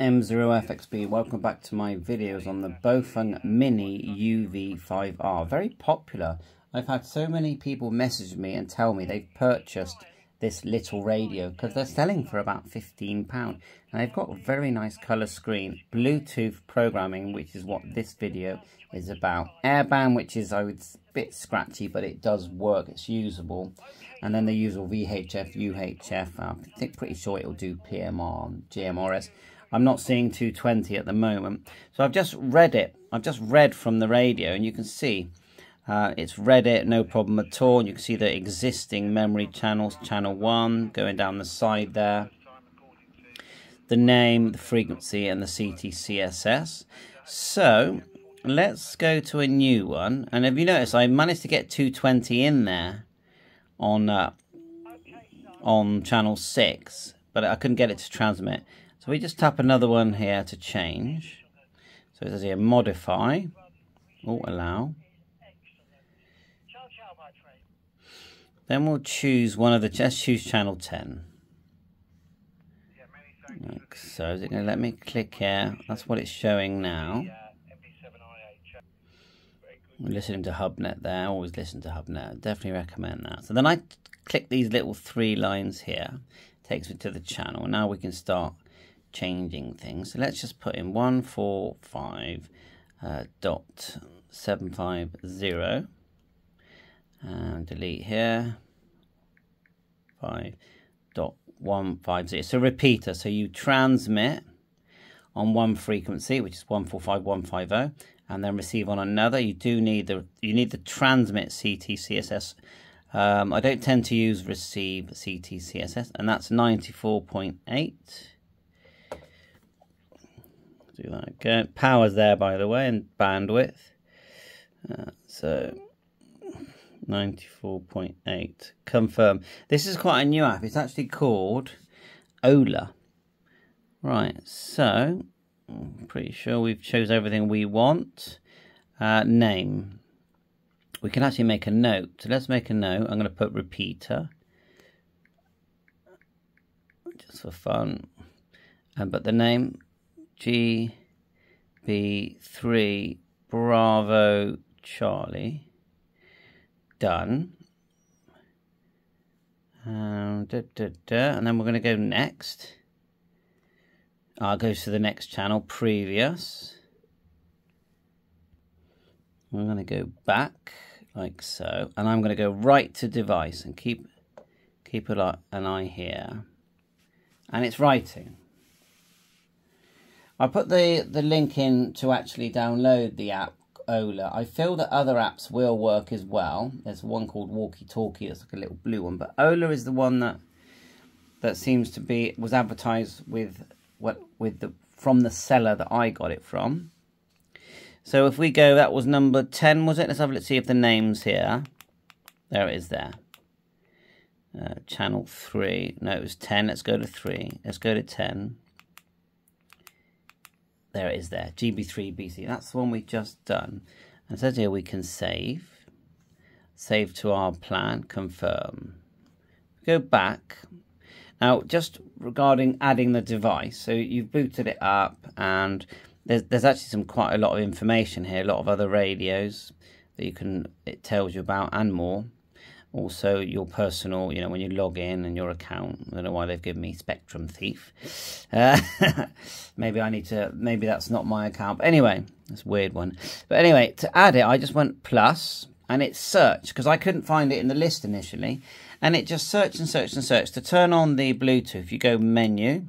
M0FXB, welcome back to my videos on the Baofeng Mini UV5R. Very popular. I've had so many people message me and tell me they've purchased this little radio because they're selling for about £15. And they've got a very nice colour screen. Bluetooth programming, which is what this video is about. Airband, which is I would a bit scratchy, but it does work. It's usable. And then the usual VHF, UHF. I'm pretty sure it'll do PMR, GMRS. I'm not seeing 220 at the moment. So I've just read it. I've just read from the radio and you can see uh, it's read it, no problem at all. And You can see the existing memory channels, channel 1 going down the side there. The name, the frequency and the CTCSS. So let's go to a new one. And have you noticed I managed to get 220 in there on uh, on channel 6, but I couldn't get it to transmit. So we just tap another one here to change. So it says here modify. Oh, allow. Then we'll choose one of the, just choose channel 10. Like so, is it going to let me click here? That's what it's showing now. We're listening to HubNet there. Always listen to HubNet. Definitely recommend that. So then I click these little three lines here. Takes me to the channel. Now we can start changing things. So let's just put in 145 uh, dot 750 and delete here. 5 dot 150 so repeater. So you transmit on one frequency which is 145150 and then receive on another. You do need the you need the transmit CTCSS um, I don't tend to use receive CTCSS and that's 94.8 do that again. Power's there, by the way, and bandwidth. Uh, so 94.8. Confirm. This is quite a new app. It's actually called Ola. Right, so I'm pretty sure we've chose everything we want. Uh, name. We can actually make a note. So let's make a note. I'm going to put repeater. Just for fun. Um, but the name GB3 Bravo Charlie. Done. Um, da, da, da. And then we're going to go next. I'll go to the next channel, previous. I'm going to go back like so. And I'm going to go right to device and keep keep an eye here. And it's writing. I put the, the link in to actually download the app Ola. I feel that other apps will work as well. There's one called Walkie Talkie. It's like a little blue one, but Ola is the one that that seems to be was advertised with what with the from the seller that I got it from. So if we go, that was number ten, was it? Let's have let's see if the name's here. There it is. There. Uh, channel three. No, it was ten. Let's go to three. Let's go to ten. There it is there, GB3BC. That's the one we've just done. And it says here we can save. Save to our plan, confirm. Go back. Now, just regarding adding the device, so you've booted it up and there's, there's actually some quite a lot of information here, a lot of other radios that you can, it tells you about and more also your personal, you know, when you log in and your account. I don't know why they've given me Spectrum Thief. Uh, maybe I need to, maybe that's not my account. But anyway, that's weird one. But anyway, to add it, I just went plus and it's search because I couldn't find it in the list initially. And it just searched and searched and searched. To turn on the Bluetooth, you go menu,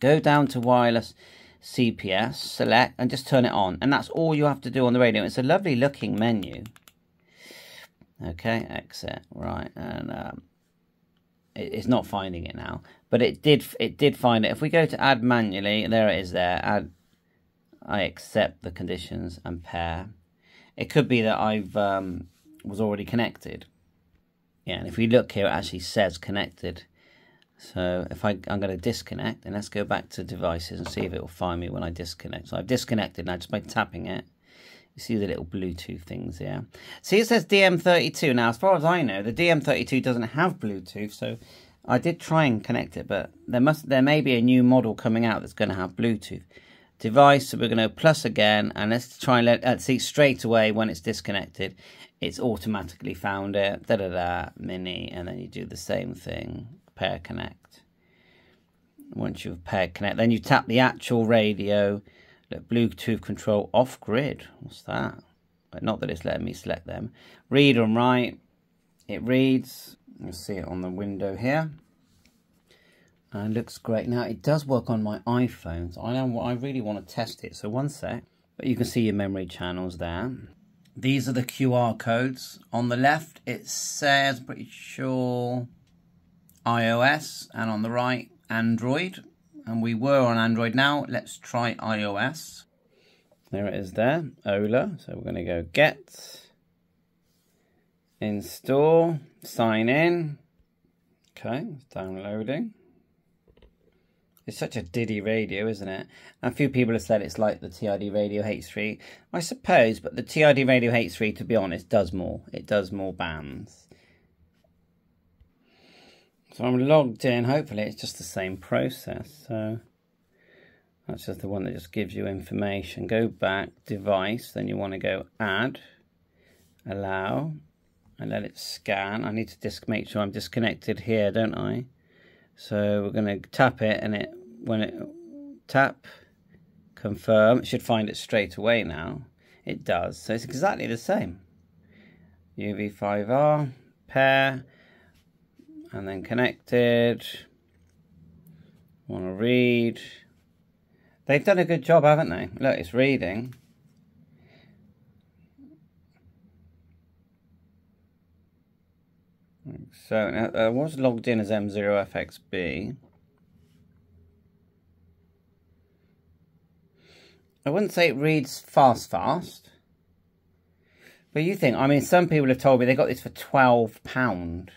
go down to wireless CPS, select, and just turn it on. And that's all you have to do on the radio. It's a lovely looking menu. Okay, exit. Right, and um, it, it's not finding it now, but it did. It did find it. If we go to add manually, there it is. There, add. I accept the conditions and pair. It could be that I've um, was already connected. Yeah, and if we look here, it actually says connected. So if I, I'm going to disconnect, and let's go back to devices and see if it will find me when I disconnect. So I've disconnected now just by tapping it. You see the little Bluetooth things here. See, it says DM32. Now, as far as I know, the DM32 doesn't have Bluetooth, so I did try and connect it, but there must there may be a new model coming out that's going to have Bluetooth device. So we're going to plus again, and let's try and let uh, see straight away when it's disconnected. It's automatically found it. Da da da mini, and then you do the same thing. Pair connect. Once you've paired connect, then you tap the actual radio. Bluetooth control off grid. What's that? But Not that it's letting me select them. Read and write. It reads. You'll see it on the window here. Uh, and looks great. Now, it does work on my iPhones. I, know, I really want to test it. So one sec. But you can see your memory channels there. These are the QR codes. On the left, it says, pretty sure, iOS. And on the right, Android. And we were on Android now. Let's try iOS. There it is there, Ola. So we're going to go get, install, sign in. Okay, it's downloading. It's such a diddy radio, isn't it? A few people have said it's like the TRD Radio H3. I suppose, but the TRD Radio H3, to be honest, does more. It does more bands. So I'm logged in. Hopefully it's just the same process. So that's just the one that just gives you information. Go back, device. Then you want to go add, allow, and let it scan. I need to just make sure I'm disconnected here, don't I? So we're going to tap it and it when it tap confirm, it should find it straight away now. It does. So it's exactly the same. UV5R, pair, and then connected. Want to read. They've done a good job, haven't they? Look, it's reading. So I uh, was logged in as M0FXB. I wouldn't say it reads fast, fast. But you think, I mean, some people have told me they got this for £12.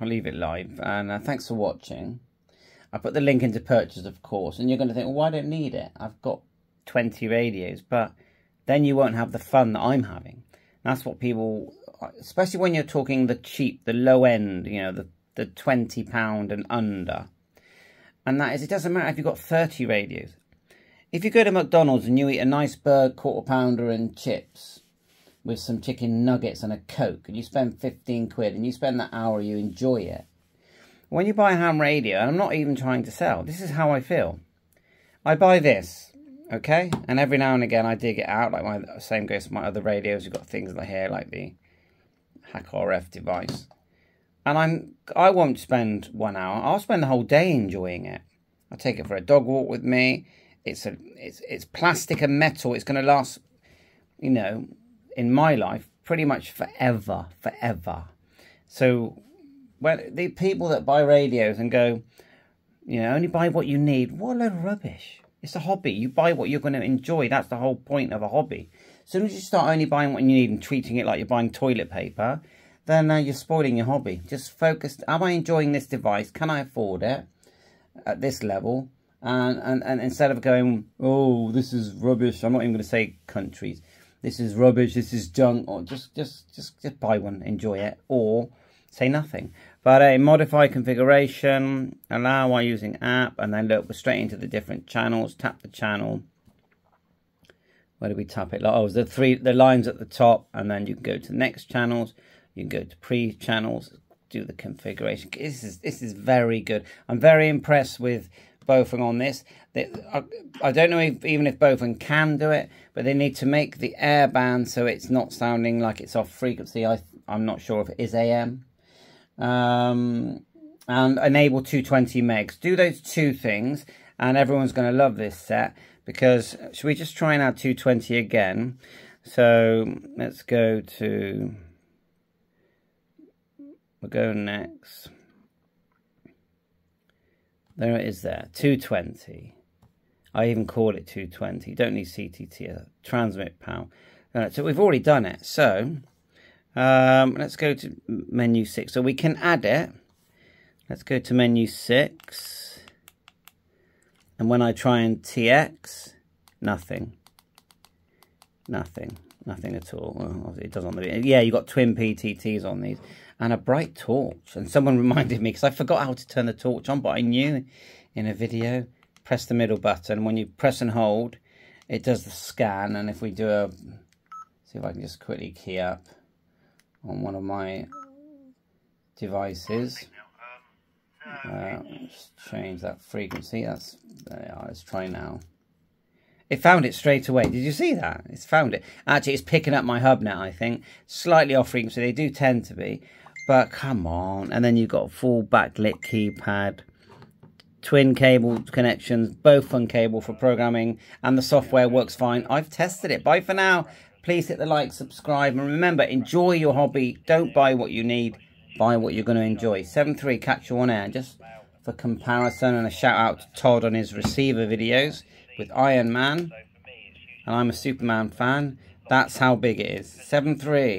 I'll leave it live. And uh, thanks for watching. I put the link into purchase, of course. And you're going to think, well, why don't need it? I've got 20 radios. But then you won't have the fun that I'm having. That's what people, especially when you're talking the cheap, the low end, you know, the, the £20 and under. And that is, it doesn't matter if you've got 30 radios. If you go to McDonald's and you eat a nice burger, quarter pounder and chips with some chicken nuggets and a Coke and you spend 15 quid and you spend that hour, you enjoy it. When you buy a ham radio, and I'm not even trying to sell, this is how I feel. I buy this, okay? And every now and again I dig it out, like my same goes for my other radios. You've got things like here, like the HackRF device. And I'm I won't spend one hour. I'll spend the whole day enjoying it. I take it for a dog walk with me. It's a it's it's plastic and metal. It's going to last, you know, in my life pretty much forever, forever. So, well, the people that buy radios and go, you know, only buy what you need. What a load of rubbish! It's a hobby. You buy what you're going to enjoy. That's the whole point of a hobby. As soon as you start only buying what you need and treating it like you're buying toilet paper, then uh, you're spoiling your hobby. Just focus. Am I enjoying this device? Can I afford it at this level? and, and, and instead of going, oh, this is rubbish, I'm not even going to say countries, this is rubbish, this is junk, or just, just, just, just buy one, enjoy it, or say nothing. But a modify configuration, allow while using app, and then look, we're straight into the different channels, tap the channel. Where do we tap it? Oh, the three, the lines at the top, and then you can go to next channels, you can go to pre-channels, do the configuration. This is, this is very good. I'm very impressed with Baofeng on this. They, I, I, don't know if, even if Baofeng can do it, but they need to make the air band so it's not sounding like it's off frequency. I, I'm not sure if it is AM. Um, and enable 220 megs. Do those two things, and everyone's going to love this set because should we just try and add 220 again? So let's go to, we'll go next. There it is there, 220. I even call it 220. Don't need CTT, transmit PAL. Right, so we've already done it. So um, let's go to menu 6. So we can add it. Let's go to menu 6. And when I try and TX, nothing. Nothing. Nothing at all. Well, it does on the yeah. you've got twin PTTs on these and a bright torch. And someone reminded me because I forgot how to turn the torch on, but I knew in a video. Press the middle button. When you press and hold, it does the scan. And if we do a, see if I can just quickly key up on one of my devices. Uh, let's change that frequency. That's there. Let's try now. It found it straight away. Did you see that? It's found it. Actually, it's picking up my hub now, I think. Slightly off frequency. They do tend to be. But come on. And then you've got full backlit keypad. Twin cable connections. Both on cable for programming. And the software works fine. I've tested it. Bye for now. Please hit the like, subscribe. And remember, enjoy your hobby. Don't buy what you need. Buy what you're going to enjoy. 7.3, catch you on air. Just for comparison and a shout out to Todd on his receiver videos with Iron Man. And I'm a Superman fan. That's how big it is. 7-3.